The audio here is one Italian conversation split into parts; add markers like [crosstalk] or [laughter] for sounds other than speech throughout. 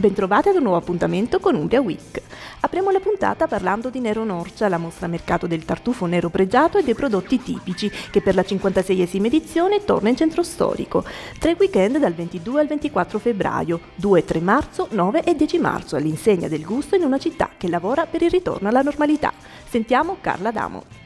Bentrovati ad un nuovo appuntamento con Umbria Week. Apriamo la puntata parlando di Nero Norcia, la mostra mercato del tartufo nero pregiato e dei prodotti tipici, che per la 56esima edizione torna in centro storico. Tre weekend dal 22 al 24 febbraio, 2 e 3 marzo, 9 e 10 marzo, all'insegna del gusto in una città che lavora per il ritorno alla normalità. Sentiamo Carla Damo.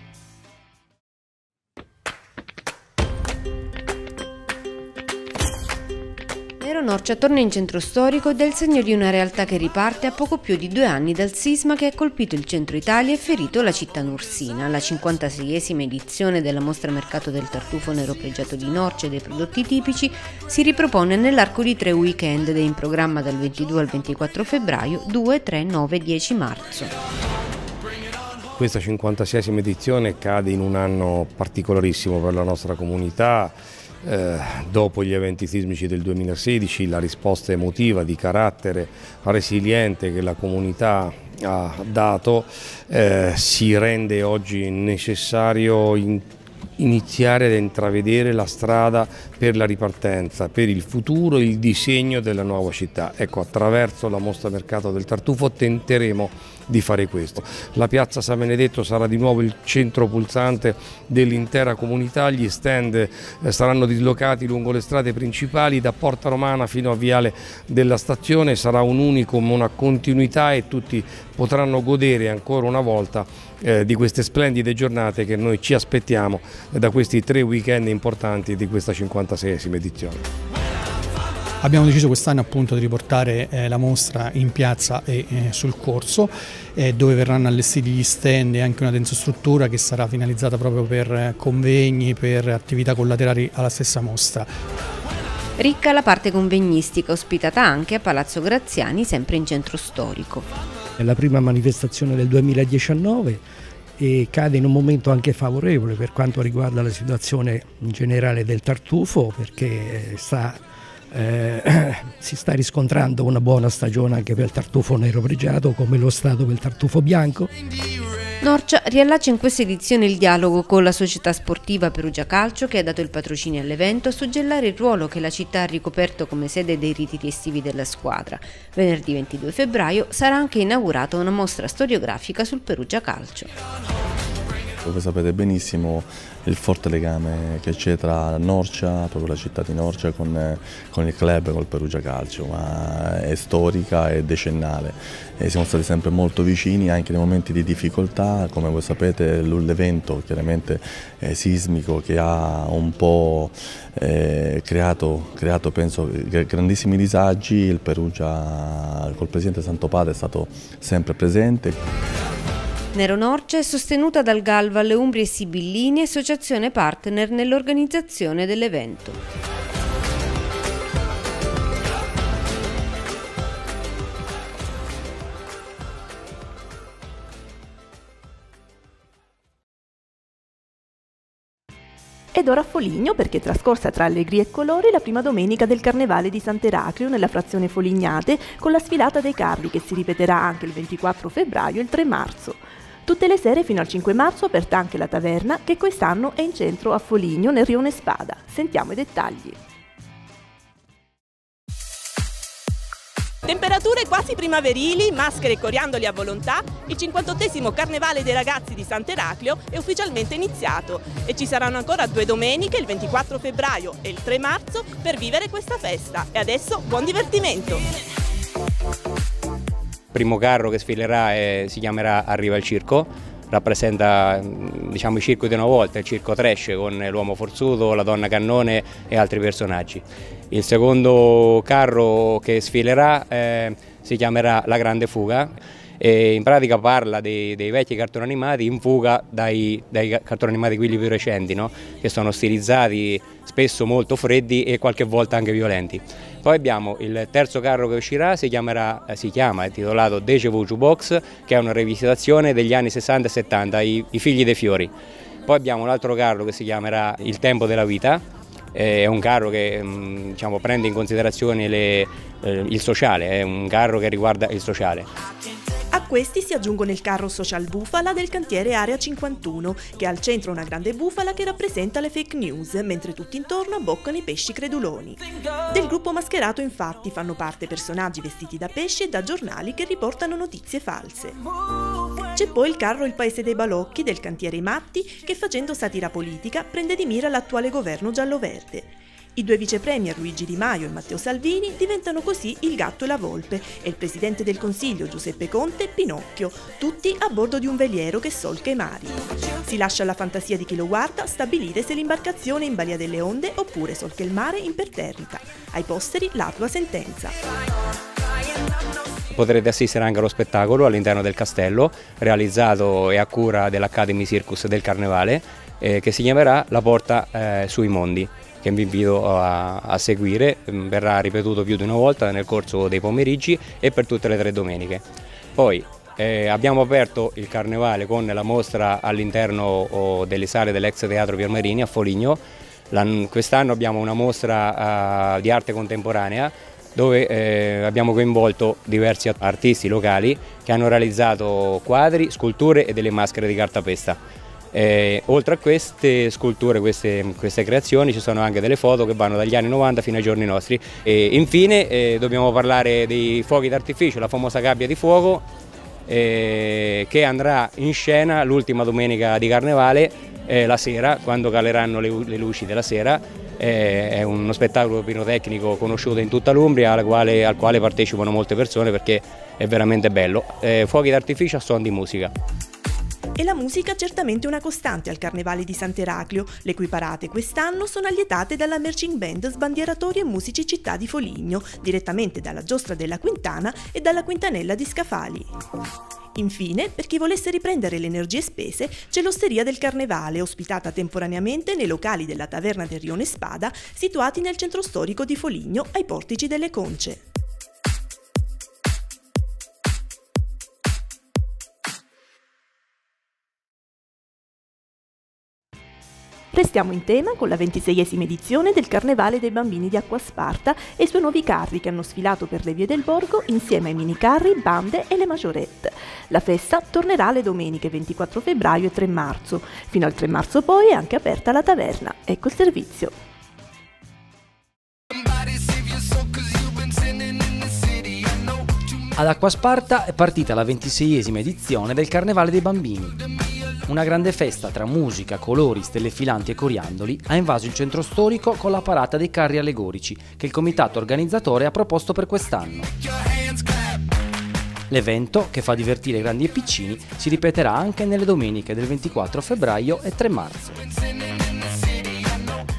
Nero Norcia torna in centro storico ed è il segno di una realtà che riparte a poco più di due anni dal sisma che ha colpito il centro Italia e ferito la città nursina. La 56esima edizione della mostra mercato del tartufo nero pregiato di Norcia e dei prodotti tipici si ripropone nell'arco di tre weekend ed è in programma dal 22 al 24 febbraio, 2, 3, 9 e 10 marzo. Questa 56esima edizione cade in un anno particolarissimo per la nostra comunità eh, dopo gli eventi sismici del 2016 la risposta emotiva di carattere resiliente che la comunità ha dato eh, si rende oggi necessario in iniziare ad intravedere la strada per la ripartenza, per il futuro, il disegno della nuova città. Ecco, attraverso la mostra mercato del Tartufo tenteremo di fare questo. La piazza San Benedetto sarà di nuovo il centro pulsante dell'intera comunità, gli stand eh, saranno dislocati lungo le strade principali da Porta Romana fino a Viale della Stazione, sarà un unicum, una continuità e tutti potranno godere ancora una volta eh, di queste splendide giornate che noi ci aspettiamo da questi tre weekend importanti di questa 56esima edizione. Abbiamo deciso quest'anno appunto di riportare eh, la mostra in piazza e eh, sul corso eh, dove verranno allestiti gli stand e anche una tensostruttura che sarà finalizzata proprio per eh, convegni, per attività collaterali alla stessa mostra. Ricca la parte convegnistica ospitata anche a Palazzo Graziani sempre in centro storico. È la prima manifestazione del 2019 e cade in un momento anche favorevole per quanto riguarda la situazione in generale del tartufo perché eh, sta eh, [clears throat] si sta riscontrando una buona stagione anche per il tartufo nero pregiato come lo stato per il tartufo bianco. Norcia riallaccia in questa edizione il dialogo con la società sportiva Perugia Calcio che ha dato il patrocinio all'evento a suggellare il ruolo che la città ha ricoperto come sede dei riti estivi della squadra. Venerdì 22 febbraio sarà anche inaugurata una mostra storiografica sul Perugia Calcio. Voi sapete benissimo il forte legame che c'è tra Norcia, proprio la città di Norcia, con, con il club, col Perugia Calcio, ma è storica e decennale. E siamo stati sempre molto vicini anche nei momenti di difficoltà, come voi sapete l'evento chiaramente eh, sismico che ha un po' eh, creato, creato penso, grandissimi disagi, il Perugia col Presidente Santo Padre è stato sempre presente. Nero Norcia è sostenuta dal Galva Le Umbrie Sibillini, associazione partner nell'organizzazione dell'evento. Ed ora Foligno perché è trascorsa tra allegria e colori la prima domenica del Carnevale di Sant'Eraclio nella frazione Folignate con la sfilata dei carri che si ripeterà anche il 24 febbraio e il 3 marzo. Tutte le sere fino al 5 marzo aperta anche la taverna che quest'anno è in centro a Foligno nel Rione Spada. Sentiamo i dettagli. Temperature quasi primaverili, maschere e coriandoli a volontà, il 58 Carnevale dei ragazzi di Sant'Eraclio è ufficialmente iniziato e ci saranno ancora due domeniche, il 24 febbraio e il 3 marzo, per vivere questa festa. E adesso buon divertimento! Primo carro che sfilerà è, si chiamerà Arriva il Circo, rappresenta diciamo, i circo di una volta, il circo trash con l'uomo forzuto, la donna cannone e altri personaggi. Il secondo carro che sfilerà eh, si chiamerà La Grande Fuga e in pratica parla dei, dei vecchi cartoni animati in fuga dai, dai cartoni animati quelli più recenti, no? che sono stilizzati, spesso molto freddi e qualche volta anche violenti. Poi abbiamo il terzo carro che uscirà, si, chiamerà, eh, si chiama, è titolato Deja Vu Jukebox, che è una rivisitazione degli anni 60 e 70, i, i figli dei fiori. Poi abbiamo un altro carro che si chiamerà Il tempo della vita, è un carro che mm, diciamo, prende in considerazione le, eh, il sociale, è un carro che riguarda il sociale questi si aggiungono il carro social bufala del cantiere Area 51, che ha al centro una grande bufala che rappresenta le fake news, mentre tutti intorno abboccano i pesci creduloni. Del gruppo mascherato infatti fanno parte personaggi vestiti da pesci e da giornali che riportano notizie false. C'è poi il carro Il Paese dei Balocchi del cantiere Matti che facendo satira politica prende di mira l'attuale governo giallo-verde. I due vicepremier Luigi Di Maio e Matteo Salvini diventano così il gatto e la volpe e il presidente del Consiglio Giuseppe Conte Pinocchio, tutti a bordo di un veliero che solca i mari. Si lascia alla fantasia di chi lo guarda stabilire se l'imbarcazione è in balia delle onde oppure solca il mare imperterrita. Ai posteri l'ardua sentenza. Potrete assistere anche allo spettacolo all'interno del castello, realizzato e a cura dell'Academy Circus del Carnevale, eh, che si chiamerà La Porta eh, sui Mondi che vi invito a, a, seguire, mm, verrà ripetuto più di una volta nel corso dei pomeriggi e per tutte le tre domeniche. Poi eh, abbiamo aperto il carnevale con la mostra all'interno oh, delle sale dell'ex teatro Piermarini a Foligno, quest'anno abbiamo una mostra uh, di arte contemporanea dove eh, abbiamo coinvolto diversi artisti locali che hanno realizzato quadri, sculture e delle maschere di cartapesta. Eh, oltre a queste sculture, queste, queste, creazioni, ci sono anche delle foto che vanno dagli anni 90 fino ai giorni nostri. E infine eh, dobbiamo parlare dei fuochi d'artificio, la famosa gabbia di fuoco eh, che andrà in scena l'ultima domenica di Carnevale eh, la sera, quando caleranno le, le luci della sera. Eh, è uno spettacolo pirotecnico conosciuto in tutta l'Umbria al quale, al quale partecipano molte persone perché è veramente bello. Eh, fuochi d'artificio a suon di musica. E la musica certamente una costante al Carnevale di Sant'Eraclio, le cui parate quest'anno sono allietate dalla marching band Sbandieratori e Musici Città di Foligno, direttamente dalla Giostra della Quintana e dalla Quintanella di Scafali. Infine, per chi volesse riprendere le energie spese, c'è l'Osteria del Carnevale, ospitata temporaneamente nei locali della Taverna del Rione Spada, situati nel centro storico di Foligno, ai portici delle Conce. Restiamo in tema con la ventiseiesima edizione del Carnevale dei Bambini di Acquasparta e i suoi nuovi carri che hanno sfilato per le vie del borgo insieme ai mini carri, bande e le majorette. La festa tornerà le domeniche 24 febbraio e 3 marzo. Fino al 3 marzo poi è anche aperta la taverna. Ecco il servizio. Ad Acquasparta è partita la ventiseiesima edizione del Carnevale dei Bambini. Una grande festa tra musica, colori, stelle filanti e coriandoli ha invaso il centro storico con la parata dei carri allegorici che il comitato organizzatore ha proposto per quest'anno. L'evento, che fa divertire grandi e piccini, si ripeterà anche nelle domeniche del 24 febbraio e 3 marzo.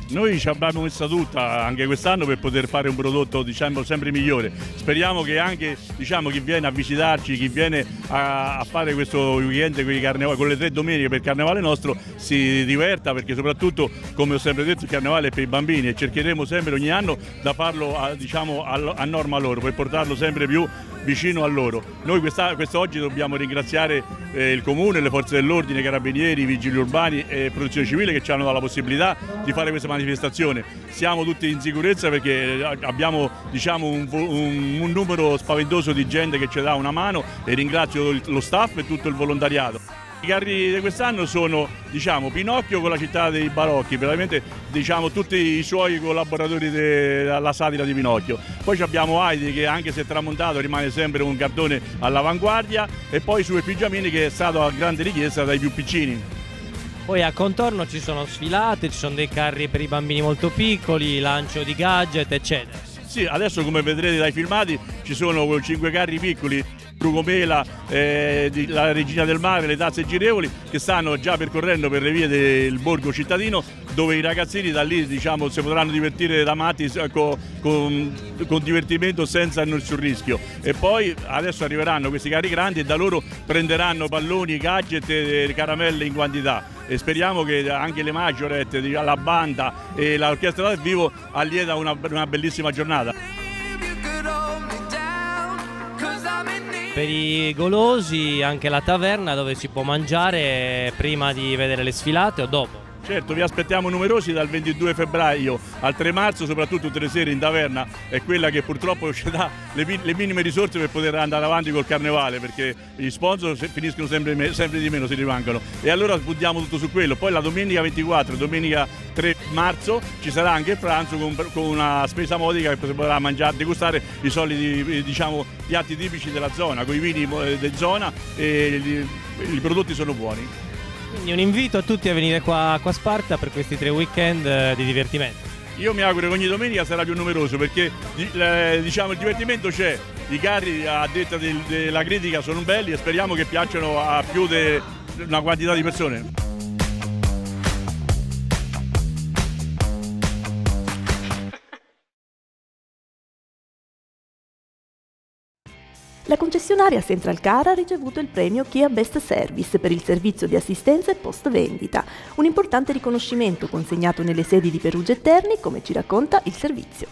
Noi ci abbiamo messa tutta anche quest'anno per poter fare un prodotto diciamo, sempre migliore. Speriamo che anche diciamo, chi viene a visitarci, chi viene a, a fare questo weekend con, con le tre domeniche per il carnevale nostro si diverta perché soprattutto, come ho sempre detto, il carnevale è per i bambini e cercheremo sempre ogni anno da farlo a, diciamo, a, a norma loro per portarlo sempre più vicino a loro. Noi quest'oggi dobbiamo ringraziare eh, il Comune, le forze dell'ordine, i carabinieri, i vigili urbani e protezione civile che ci hanno dato la possibilità di fare questa manifestazione. Siamo tutti in sicurezza perché eh, abbiamo diciamo, un, un, un numero spaventoso di gente che ci dà una mano e ringrazio lo staff e tutto il volontariato. I carri di quest'anno sono diciamo, Pinocchio con la città dei Barocchi, veramente diciamo, tutti i suoi collaboratori della satira di Pinocchio. Poi abbiamo Heidi che anche se tramontato rimane sempre un cartone all'avanguardia e poi su Pigiamini che è stato a grande richiesta dai più piccini. Poi a contorno ci sono sfilate, ci sono dei carri per i bambini molto piccoli, lancio di gadget, eccetera. Sì, adesso come vedrete dai filmati ci sono cinque carri piccoli Frugomela, eh, la Regina del Mare, le tazze girevoli che stanno già percorrendo per le vie del borgo cittadino dove i ragazzini da lì diciamo, si potranno divertire da matti con, con, con divertimento senza nessun rischio. E poi adesso arriveranno questi carri grandi e da loro prenderanno palloni, gadget e caramelle in quantità e speriamo che anche le majorette, la banda e l'orchestra dal vivo allieta una, una bellissima giornata. Per i golosi anche la taverna dove si può mangiare prima di vedere le sfilate o dopo? Certo, vi aspettiamo numerosi dal 22 febbraio al 3 marzo, soprattutto tutte le sere in taverna, è quella che purtroppo ci dà le, le minime risorse per poter andare avanti col carnevale, perché gli sponsor finiscono sempre, sempre di meno, si rimangono. E allora buttiamo tutto su quello. Poi la domenica 24, domenica 3 marzo, ci sarà anche il pranzo con, con una spesa modica che si potrà mangiare, degustare i soliti diciamo, piatti tipici della zona, con i vini eh, di zona e i prodotti sono buoni. Quindi un invito a tutti a venire qua, qua a Sparta per questi tre weekend eh, di divertimento. Io mi auguro che ogni domenica sarà più numeroso perché diciamo, il divertimento c'è, i carri a detta della critica sono belli e speriamo che piacciono a più di una quantità di persone. La concessionaria Central Car ha ricevuto il premio Kia Best Service per il servizio di assistenza e post vendita, un importante riconoscimento consegnato nelle sedi di Perugia e Terni, come ci racconta il servizio.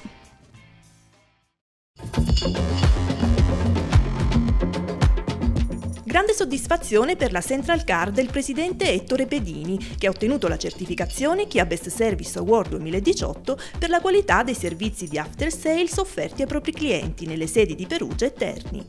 Grande soddisfazione per la Central Car del presidente Ettore Pedini, che ha ottenuto la certificazione Kia Best Service Award 2018 per la qualità dei servizi di after sales offerti ai propri clienti nelle sedi di Perugia e Terni.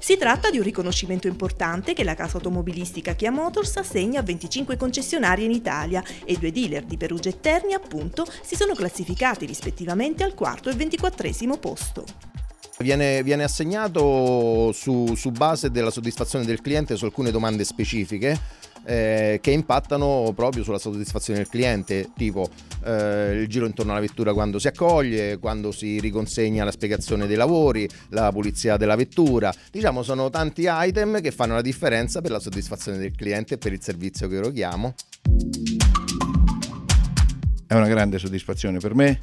Si tratta di un riconoscimento importante che la casa automobilistica Kia Motors assegna a 25 concessionarie in Italia e due dealer di Perugia e Terni, appunto, si sono classificati rispettivamente al quarto e ventiquattresimo posto. Viene, viene assegnato su, su, base della soddisfazione del cliente su alcune domande specifiche eh, che impattano proprio sulla soddisfazione del cliente, tipo eh, il giro intorno alla vettura quando si accoglie, quando si riconsegna la spiegazione dei lavori, la pulizia della vettura. Diciamo sono tanti item che fanno la differenza per la soddisfazione del cliente e per il servizio che eroghiamo. È una grande soddisfazione per me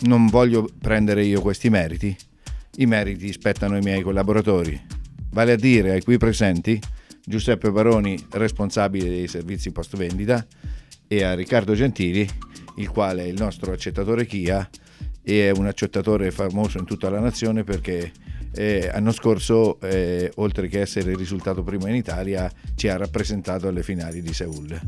non voglio prendere io questi meriti, i meriti spettano ai miei collaboratori, vale a dire ai qui presenti Giuseppe Baroni, responsabile dei servizi post vendita, e a Riccardo Gentili, il quale è il nostro accettatore Kia e è un accettatore famoso in tutta la nazione perché eh, l'anno scorso, eh, oltre che essere risultato primo in Italia, ci ha rappresentato alle finali di Seoul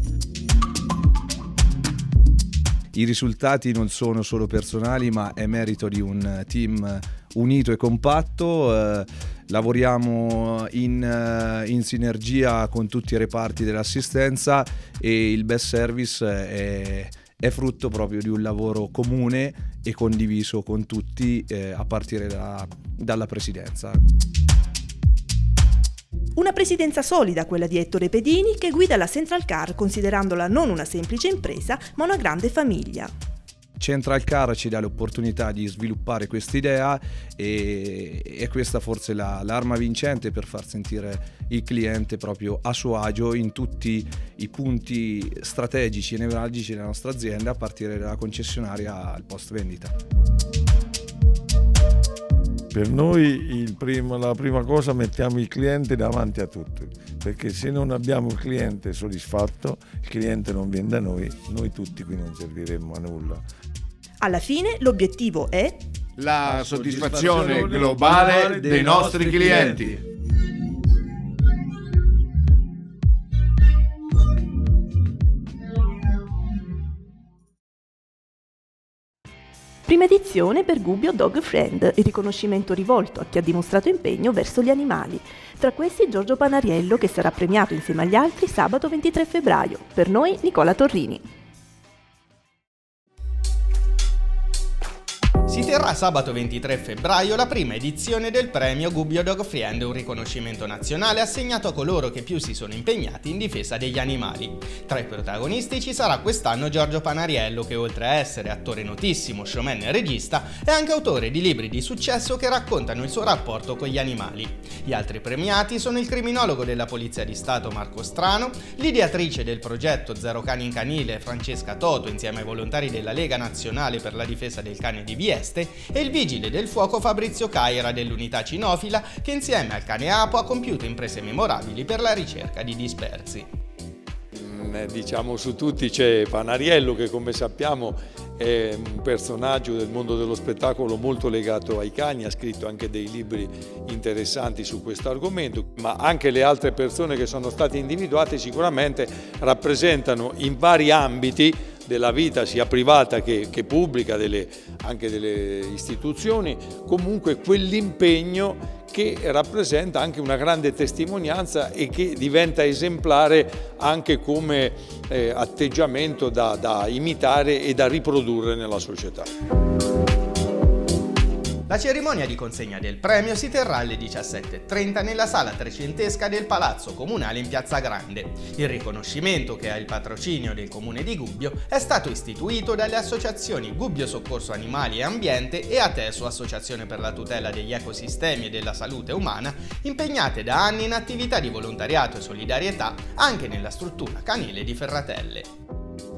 i risultati non sono solo personali ma è merito di un team unito e compatto. Eh, lavoriamo in, eh, in, sinergia con tutti i reparti dell'assistenza e il best service è, è frutto proprio di un lavoro comune e condiviso con tutti eh, a partire da, dalla presidenza. Una presidenza solida quella di Ettore Pedini che guida la Central Car considerandola non una semplice impresa ma una grande famiglia. Central Car ci dà l'opportunità di sviluppare questa idea e, e questa forse è la, l'arma vincente per far sentire il cliente proprio a suo agio in tutti i punti strategici e nevralgici della nostra azienda a partire dalla concessionaria al post vendita. Per noi primo, la prima cosa mettiamo il cliente davanti a tutto, perché se non abbiamo il cliente soddisfatto, il cliente non viene da noi, noi tutti qui non serviremmo a nulla. Alla fine l'obiettivo è la soddisfazione globale dei nostri clienti. Prima edizione per Gubbio Dog Friend, il riconoscimento rivolto a chi ha dimostrato impegno verso gli animali. Tra questi Giorgio Panariello che sarà premiato insieme agli altri sabato 23 febbraio. Per noi Nicola Torrini. Si terrà sabato 23 febbraio la prima edizione del premio Gubbio Dog Friend, un riconoscimento nazionale assegnato a coloro che più si sono impegnati in difesa degli animali. Tra i protagonisti ci sarà quest'anno Giorgio Panariello che oltre a essere attore notissimo, showman e regista, è anche autore di libri di successo che raccontano il suo rapporto con gli animali. Gli altri premiati sono il criminologo della Polizia di Stato Marco Strano, l'ideatrice del progetto Zero Cani in Canile Francesca Toto insieme ai volontari della Lega Nazionale per la difesa del cane di Vieste, Trieste e il vigile del fuoco Fabrizio Caira dell'unità cinofila che insieme al cane Apo ha compiuto imprese memorabili per la ricerca di dispersi. Mm, diciamo su tutti c'è Panariello che come sappiamo è un personaggio del mondo dello spettacolo molto legato ai cani, ha scritto anche dei libri interessanti su questo argomento, ma anche le altre persone che sono state individuate sicuramente rappresentano in vari ambiti della vita sia privata che, che pubblica, delle, anche delle istituzioni, comunque quell'impegno che rappresenta anche una grande testimonianza e che diventa esemplare anche come eh, atteggiamento da, da imitare e da riprodurre nella società. La cerimonia di consegna del premio si terrà alle 17.30 nella sala trecentesca del Palazzo Comunale in Piazza Grande. Il riconoscimento, che ha il patrocinio del Comune di Gubbio, è stato istituito dalle associazioni Gubbio Soccorso Animali e Ambiente e Ateso Associazione per la tutela degli ecosistemi e della salute umana, impegnate da anni in attività di volontariato e solidarietà anche nella struttura canile di Ferratelle.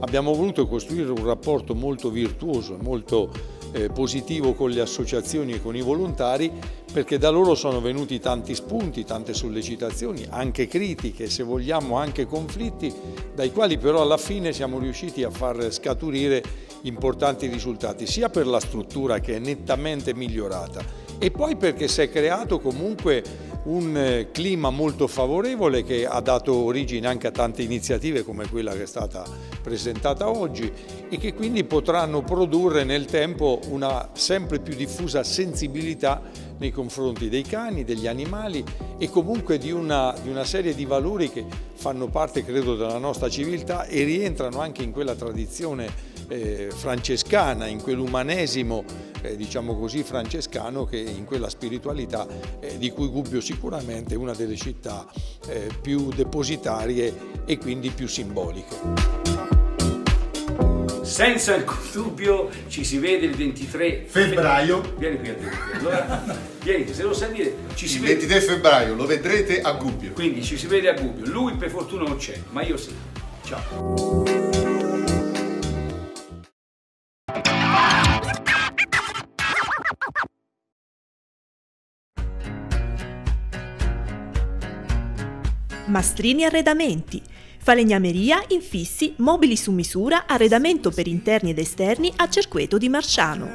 Abbiamo voluto costruire un rapporto molto virtuoso, molto positivo con le associazioni e con i volontari perché da loro sono venuti tanti spunti, tante sollecitazioni, anche critiche, se vogliamo anche conflitti, dai quali però alla fine siamo riusciti a far scaturire importanti risultati, sia per la struttura che è nettamente migliorata. E poi perché si è creato comunque un eh, clima molto favorevole che ha dato origine anche a tante iniziative come quella che è stata presentata oggi e che quindi potranno produrre nel tempo una sempre più diffusa sensibilità nei confronti dei cani, degli animali e comunque di una, di una, serie di valori che fanno parte, credo, della nostra civiltà e rientrano anche in quella tradizione eh, francescana, in quell'umanesimo eh, diciamo così, francescano che in quella spiritualità eh, di cui Gubbio sicuramente è una delle città eh, più depositarie e quindi più simboliche. Senza alcun dubbio ci si vede il 23 febbraio. Vieni qui a dire. Allora, vieni, se lo sai dire, ci si il vede. 23 febbraio lo vedrete a Gubbio. Quindi ci si vede a Gubbio. Lui per fortuna non c'è, ma io sì. Ciao. Mastrini Arredamenti. Falegnameria, infissi, mobili su misura, arredamento per interni ed esterni a Cerqueto di Marciano.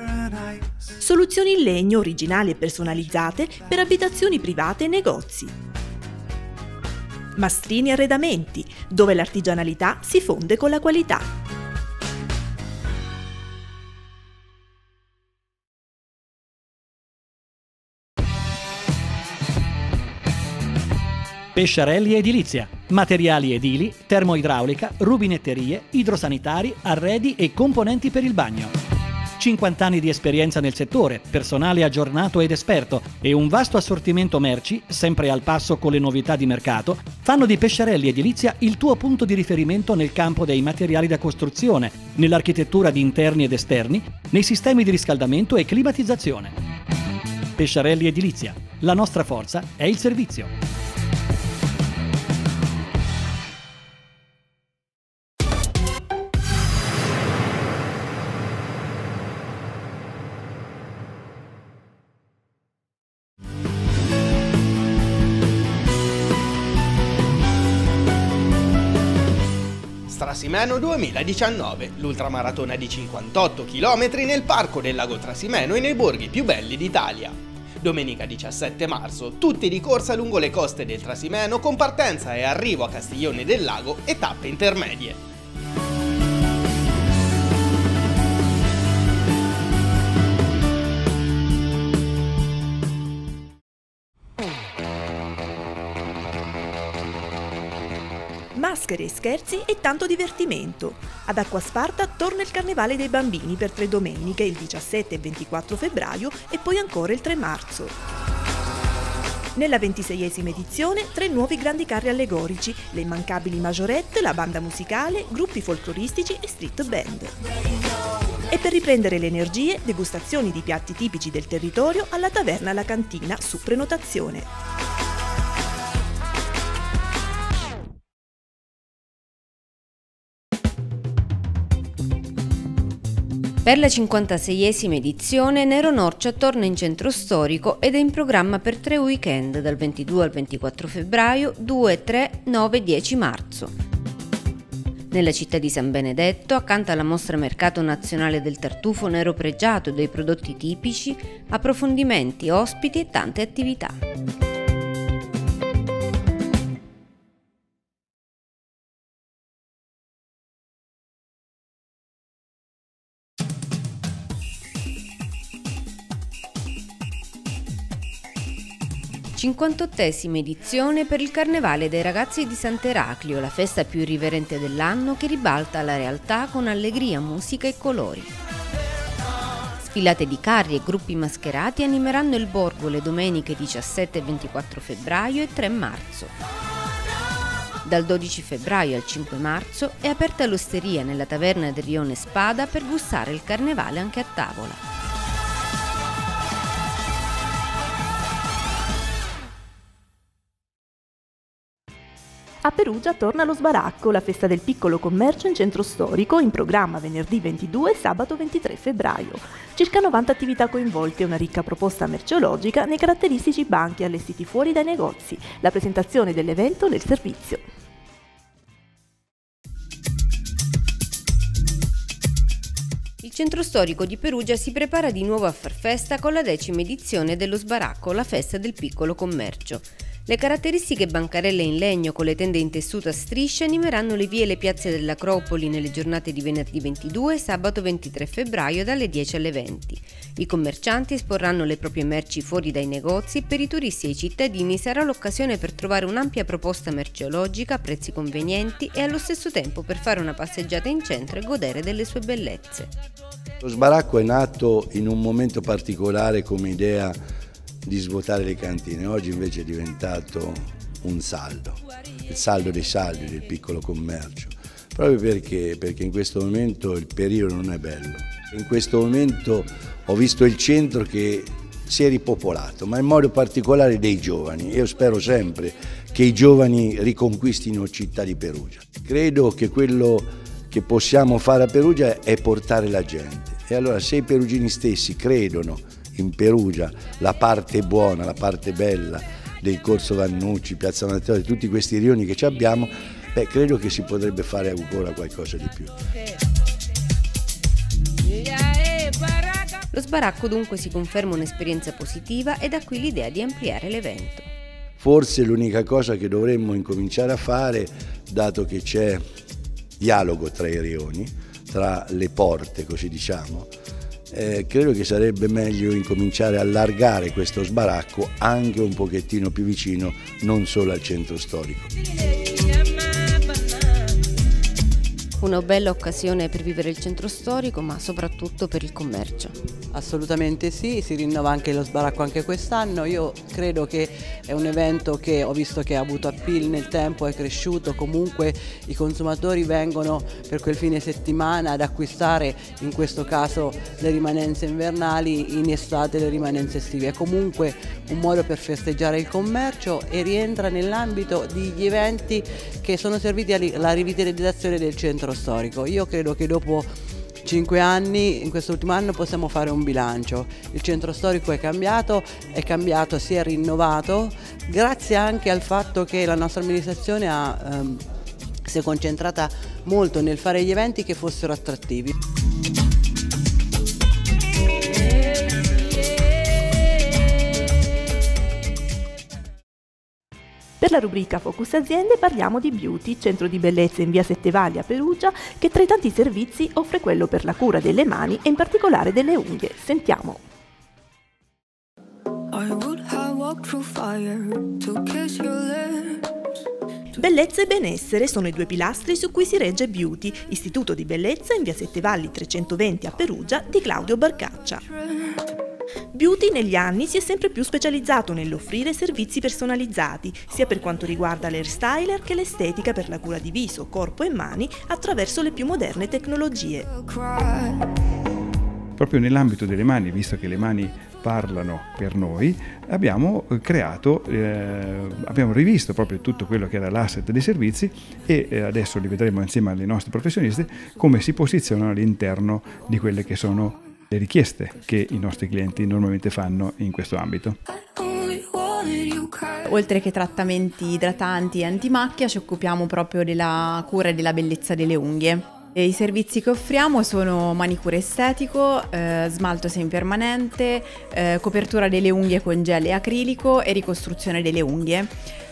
Soluzioni in legno originali e personalizzate per abitazioni private e negozi. Mastrini Arredamenti, dove l'artigianalità si fonde con la qualità. Pesciarelli Edilizia. Materiali edili, termoidraulica, rubinetterie, idrosanitari, arredi e componenti per il bagno. 50 anni di esperienza nel settore, personale aggiornato ed esperto e un vasto assortimento merci, sempre al passo con le novità di mercato, fanno di Pesciarelli Edilizia il tuo punto di riferimento nel campo dei materiali da costruzione, nell'architettura di interni ed esterni, nei sistemi di riscaldamento e climatizzazione. Pesciarelli Edilizia. La nostra forza è il servizio. Trasimeno 2019, l'ultramaratona di 58 km nel parco del lago Trasimeno e nei borghi più belli d'Italia. Domenica 17 marzo, tutti di corsa lungo le coste del Trasimeno con partenza e arrivo a Castiglione del Lago e tappe intermedie. Maschere scherzi e tanto divertimento. Ad Acquasparta torna il Carnevale dei Bambini per tre domeniche, il 17 e 24 febbraio e poi ancora il 3 marzo. Nella ventiseiesima edizione, tre nuovi grandi carri allegorici, le immancabili majorette, la banda musicale, gruppi folcloristici e street band. E per riprendere le energie, degustazioni di piatti tipici del territorio alla taverna La Cantina su prenotazione. Per la 56esima edizione Nero Norcia torna in centro storico ed è in programma per tre weekend dal 22 al 24 febbraio, 2, 3, 9 e 10 marzo. Nella città di San Benedetto, accanto alla mostra Mercato Nazionale del Tartufo Nero Pregiato e dei prodotti tipici, approfondimenti, ospiti e tante attività. 58esima edizione per il Carnevale dei ragazzi di Sant'Eraclio, la festa più irriverente dell'anno che ribalta la realtà con allegria, musica e colori. Sfilate di carri e gruppi mascherati animeranno il borgo le domeniche 17 e 24 febbraio e 3 marzo. Dal 12 febbraio al 5 marzo è aperta l'osteria nella taverna del Rione Spada per gustare il carnevale anche a tavola. A Perugia torna lo sbaracco, la festa del piccolo commercio in centro storico, in programma venerdì 22 e sabato 23 febbraio. Circa 90 attività coinvolte una ricca proposta merceologica nei caratteristici banchi allestiti fuori dai negozi, la presentazione dell'evento nel servizio. Il centro storico di Perugia si prepara di nuovo a far festa con la decima edizione dello Sbaracco, la festa del piccolo commercio. Le caratteristiche bancarelle in legno con le tende in tessuto a strisce animeranno le vie e le piazze dell'Acropoli nelle giornate di venerdì 22 e sabato 23 febbraio dalle 10 alle 20. I commercianti esporranno le proprie merci fuori dai negozi e per i turisti e i cittadini sarà l'occasione per trovare un'ampia proposta merceologica a prezzi convenienti e allo stesso tempo per fare una passeggiata in centro e godere delle sue bellezze. Lo sbaracco è nato in un momento particolare come idea di svuotare le cantine, oggi invece è diventato un saldo, il saldo dei saldi del piccolo commercio, proprio perché, perché in questo momento il periodo non è bello. In questo momento ho visto il centro che si è ripopolato, ma in modo particolare dei giovani. Io spero sempre che i giovani riconquistino città di Perugia. Credo che quello che possiamo fare a Perugia è portare la gente. E allora se i perugini stessi credono in Perugia, la parte buona, la parte bella del Corso Vannucci, Piazza Matteotti, tutti questi rioni che abbiamo, beh, credo che si potrebbe fare ancora qualcosa di più. Lo sbaracco dunque si conferma un'esperienza positiva e da qui l'idea di ampliare l'evento. Forse l'unica cosa che dovremmo incominciare a fare, dato che c'è dialogo tra i rioni, tra le porte, così diciamo, eh, credo che sarebbe meglio incominciare a allargare questo sbaracco anche un pochettino più vicino, non solo al centro storico. Una bella occasione per vivere il centro storico, ma soprattutto per il commercio. Assolutamente sì, si rinnova anche lo sbaracco anche quest'anno. Io credo che è un evento che ho visto che ha avuto appeal nel tempo, è cresciuto, comunque i consumatori vengono per quel fine settimana ad acquistare in questo caso le rimanenze invernali, in estate le rimanenze estive. È comunque un modo per festeggiare il commercio e rientra nell'ambito degli eventi che sono serviti alla rivitalizzazione del centro storico. Io credo che dopo cinque anni, in quest'ultimo anno possiamo fare un bilancio. Il centro storico è cambiato, è cambiato, si è rinnovato, grazie anche al fatto che la nostra amministrazione ha, ehm, si è concentrata molto nel fare gli eventi che fossero attrattivi. Per la rubrica Focus Aziende parliamo di Beauty, centro di bellezza in via Settevali a Perugia, che tra i tanti servizi offre quello per la cura delle mani e in particolare delle unghie. Sentiamo. Bellezza e benessere sono i due pilastri su cui si regge Beauty, istituto di bellezza in via Settevalli 320 a Perugia di Claudio Barcaccia. Beauty negli anni si è sempre più specializzato nell'offrire servizi personalizzati, sia per quanto riguarda l'hairstyler che l'estetica per la cura di viso, corpo e mani attraverso le più moderne tecnologie. Proprio nell'ambito delle mani, visto che le mani parlano per noi, abbiamo creato, eh, abbiamo rivisto proprio tutto quello che era l'asset dei servizi e eh, adesso li vedremo insieme alle nostre professioniste come si posizionano all'interno di quelle che sono le richieste che i nostri clienti normalmente fanno in questo ambito. Oltre che trattamenti idratanti e antimacchia ci occupiamo proprio della cura e della bellezza delle unghie. I servizi che offriamo sono manicure estetico, eh, smalto semipermanente, eh, copertura delle unghie con gel e acrilico e ricostruzione delle unghie.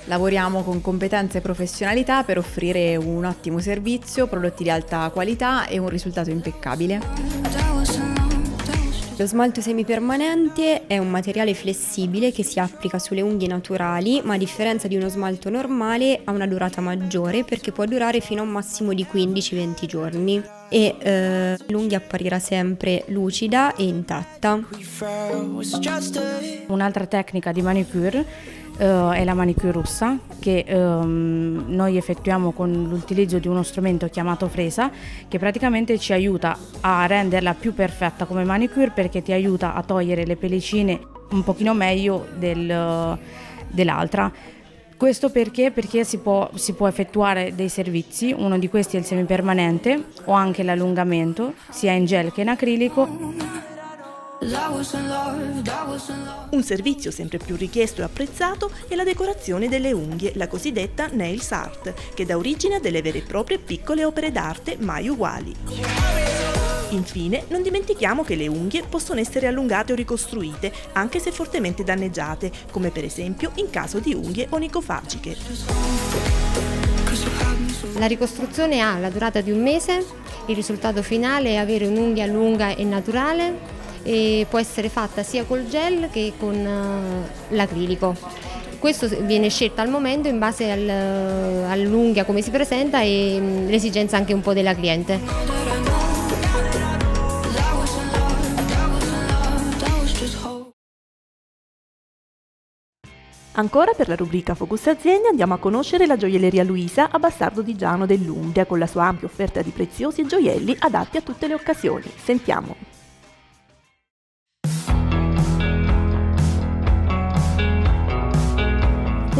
Lavoriamo con competenze e professionalità per offrire un ottimo servizio, prodotti di alta qualità e un risultato impeccabile. Lo smalto semipermanente è un materiale flessibile che si applica sulle unghie naturali, ma a differenza di uno smalto normale ha una durata maggiore perché può durare fino a un massimo di 15-20 giorni e eh, l'unghia apparirà sempre lucida e intatta. Un'altra tecnica di manicure uh, è la manicure russa che um, noi effettuiamo con l'utilizzo di uno strumento chiamato fresa che praticamente ci aiuta a renderla più perfetta come manicure perché ti aiuta a togliere le pellicine un pochino meglio del, dell'altra. Questo perché? Perché si può, si può, effettuare dei servizi, uno di questi è il semipermanente o anche l'allungamento, sia in gel che in acrilico. Un servizio sempre più richiesto e apprezzato è la decorazione delle unghie, la cosiddetta nails art, che dà origine a delle vere e proprie piccole opere d'arte mai uguali. Infine, non dimentichiamo che le unghie possono essere allungate o ricostruite, anche se fortemente danneggiate, come per esempio in caso di unghie onicofagiche. La ricostruzione ha la durata di un mese, il risultato finale è avere un'unghia lunga e naturale e può essere fatta sia col gel che con uh, l'acrilico. Questo viene scelto al momento in base al, all'unghia come si presenta e um, l'esigenza anche un po' della cliente. Ancora per la rubrica Focus Aziende andiamo a conoscere la gioielleria Luisa a Bastardo di Giano dell'Umbria con la sua ampia offerta di preziosi gioielli adatti a tutte le occasioni. Sentiamo.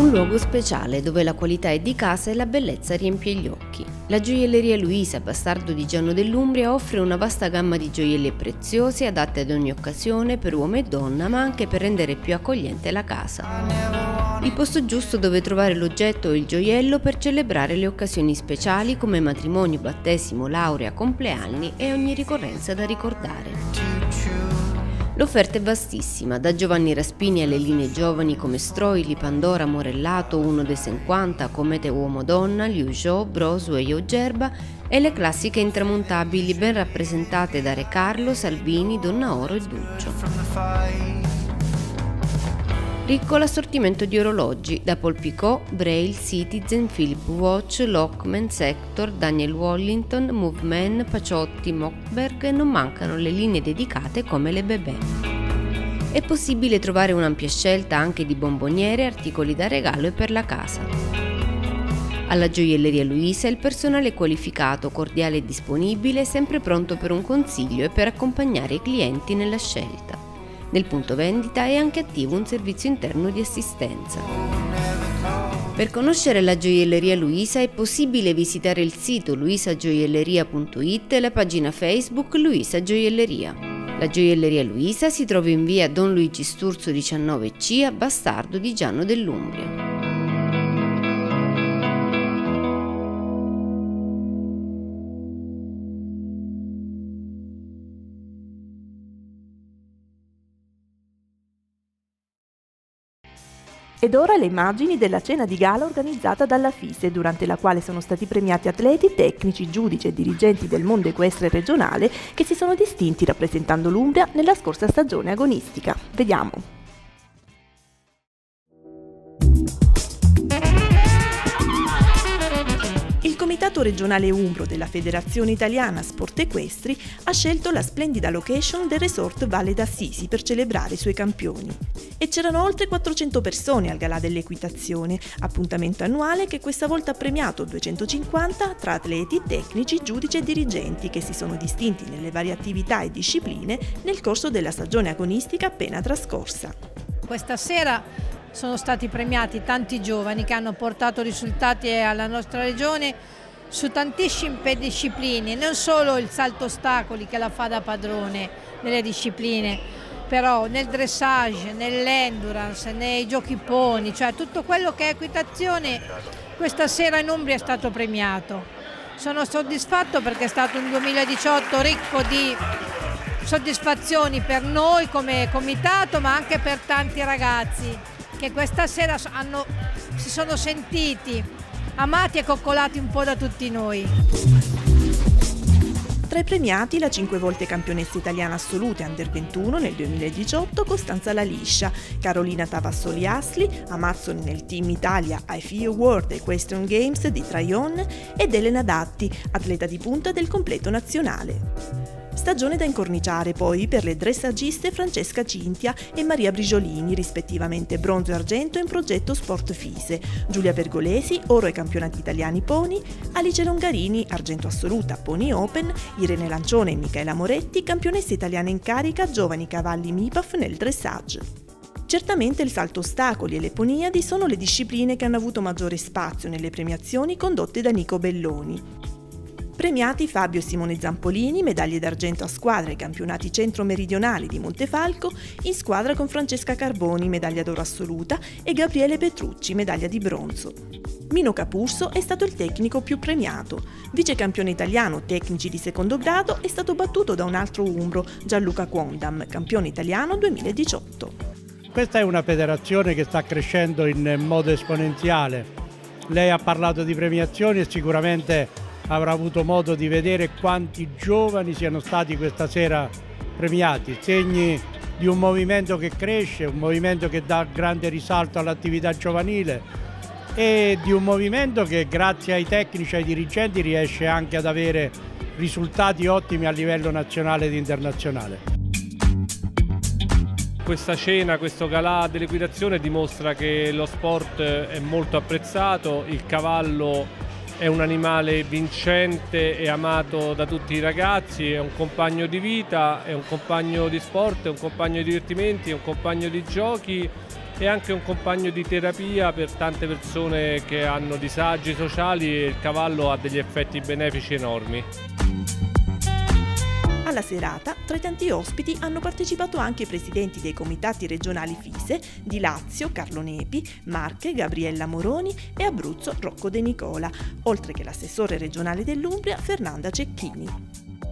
Un luogo speciale dove la qualità è di casa e la bellezza riempie gli occhi. La gioielleria Luisa, bastardo di Gianno dell'Umbria, offre una vasta gamma di gioielli preziosi adatte ad ogni occasione per uomo e donna, ma anche per rendere più accogliente la casa. Il posto giusto dove trovare l'oggetto o il gioiello per celebrare le occasioni speciali come matrimonio, battesimo, laurea, compleanni e ogni ricorrenza da ricordare. L'offerta è vastissima, da Giovanni Raspini alle linee giovani come Stroili, Pandora, Morellato, Uno dei 50, Comete Uomo-Donna, Liu Zhou, Brosway o Gerba e le classiche intramontabili ben rappresentate da Re Carlo, Salvini, Donna Oro e Duccio. Ricco l'assortimento di orologi da Paul Picot, Braille, Citizen, Philip Watch, Lockman, Sector, Daniel Wallington, Moveman, Paciotti, Mockberg e non mancano le linee dedicate come le Bebè. È possibile trovare un'ampia scelta anche di bomboniere, articoli da regalo e per la casa. Alla gioielleria Luisa il personale è qualificato, cordiale e disponibile, sempre pronto per un consiglio e per accompagnare i clienti nella scelta. Nel punto vendita è anche attivo un servizio interno di assistenza. Per conoscere la gioielleria Luisa è possibile visitare il sito luisagioielleria.it e la pagina Facebook Luisa Gioielleria. La gioielleria Luisa si trova in via Don Luigi Sturzo 19C a Bastardo di Gianno dell'Umbria. Ed ora le immagini della cena di gala organizzata dalla FISE, durante la quale sono stati premiati atleti, tecnici, giudici e dirigenti del mondo equestre regionale che si sono distinti rappresentando l'Umbria nella scorsa stagione agonistica. Vediamo. Comitato regionale Umbro della Federazione Italiana Sport Equestri ha scelto la splendida location del resort Valle d'Assisi per celebrare i suoi campioni. E c'erano oltre 400 persone al galà dell'equitazione, appuntamento annuale che questa volta ha premiato 250 tra atleti, tecnici, giudici e dirigenti che si sono distinti nelle varie attività e discipline nel corso della stagione agonistica appena trascorsa. Questa sera sono stati premiati tanti giovani che hanno portato risultati alla nostra regione su tantissime discipline, non solo il salto ostacoli che la fa da padrone nelle discipline, però nel dressage, nell'endurance, nei giochi poni, cioè tutto quello che è equitazione, questa sera in Umbria è stato premiato. Sono soddisfatto perché è stato un 2018 ricco di soddisfazioni per noi come comitato, ma anche per tanti ragazzi che questa sera hanno, si sono sentiti amati e coccolati un po' da tutti noi. Tra i premiati la cinque volte campionessa italiana assoluta Under 21 nel 2018 Costanza La Liscia, Carolina Tavassoli Asli, Amazzoni nel Team Italia ai FIA World Equestrian Games di Traion ed Elena Datti, atleta di punta del completo nazionale. Stagione da incorniciare poi per le dressagiste Francesca Cintia e Maria Brigiolini, rispettivamente bronzo e argento in progetto Sport Fise, Giulia Pergolesi, oro ai campionati italiani Pony, Alice Longarini, argento assoluta Pony Open, Irene Lancione e Michaela Moretti, campionesse italiane in carica giovani cavalli MIPAF nel dressage. Certamente il salto ostacoli e le poniadi sono le discipline che hanno avuto maggiore spazio nelle premiazioni condotte da Nico Belloni. Premiati Fabio e Simone Zampolini, medaglie d'argento a squadra ai campionati centro-meridionali di Montefalco, in squadra con Francesca Carboni, medaglia d'oro assoluta, e Gabriele Petrucci, medaglia di bronzo. Mino Capurso è stato il tecnico più premiato. Vice campione italiano tecnici di secondo grado è stato battuto da un altro umbro, Gianluca Quondam, campione italiano 2018. Questa è una federazione che sta crescendo in modo esponenziale. Lei ha parlato di premiazioni e sicuramente avrà avuto modo di vedere quanti giovani siano stati questa sera premiati, segni di un movimento che cresce, un movimento che dà grande risalto all'attività giovanile e di un movimento che grazie ai tecnici e ai dirigenti riesce anche ad avere risultati ottimi a livello nazionale ed internazionale. Questa cena, questo galà dell'equitazione dimostra che lo sport è molto apprezzato, il cavallo è un animale vincente e amato da tutti i ragazzi, è un compagno di vita, è un compagno di sport, è un compagno di divertimenti, è un compagno di giochi e anche un compagno di terapia per tante persone che hanno disagi sociali e il cavallo ha degli effetti benefici enormi. Alla serata, tra i tanti ospiti hanno partecipato anche i presidenti dei comitati regionali FISE di Lazio, Carlo Nepi, Marche, Gabriella Moroni e Abruzzo, Rocco De Nicola, oltre che l'assessore regionale dell'Umbria, Fernanda Cecchini.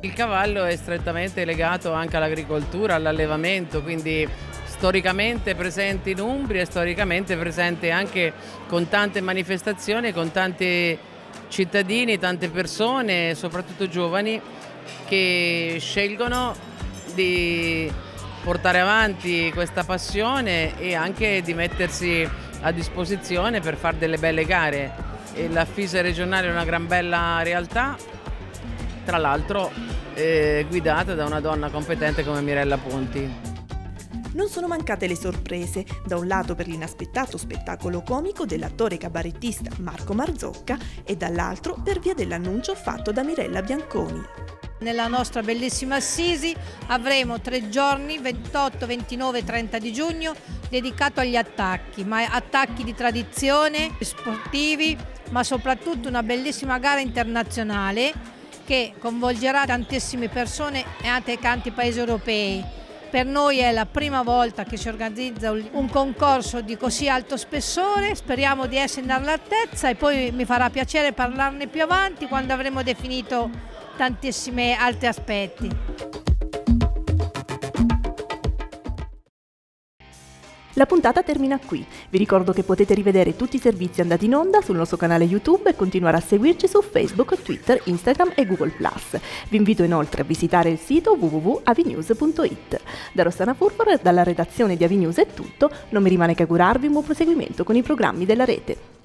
Il cavallo è strettamente legato anche all'agricoltura, all'allevamento, quindi storicamente presente in Umbria storicamente presente anche con tante manifestazioni, con tanti cittadini, tante persone, soprattutto giovani, che scelgono di portare avanti questa passione e anche di mettersi a disposizione per fare delle belle gare. E la FISA regionale è una gran bella realtà, tra l'altro eh, guidata da una donna competente come Mirella Ponti. Non sono mancate le sorprese, da un lato per l'inaspettato spettacolo comico dell'attore cabarettista Marco Marzocca e dall'altro per via dell'annuncio fatto da Mirella Bianconi. Nella nostra bellissima Assisi avremo tre giorni, 28, 29 e 30 di giugno, dedicato agli attacchi, ma attacchi di tradizione, sportivi, ma soprattutto una bellissima gara internazionale che coinvolgerà tantissime persone e anche tanti paesi europei. Per noi è la prima volta che si organizza un concorso di così alto spessore, speriamo di essere all'altezza e poi mi farà piacere parlarne più avanti quando avremo definito tantissimi altri aspetti. La puntata termina qui. Vi ricordo che potete rivedere tutti i servizi andati in onda sul nostro canale YouTube e continuare a seguirci su Facebook, Twitter, Instagram e Google+. Vi invito inoltre a visitare il sito www.avinews.it. Da Rossana Furfor, dalla redazione di Avinews è tutto, non mi rimane che augurarvi un buon proseguimento con i programmi della rete.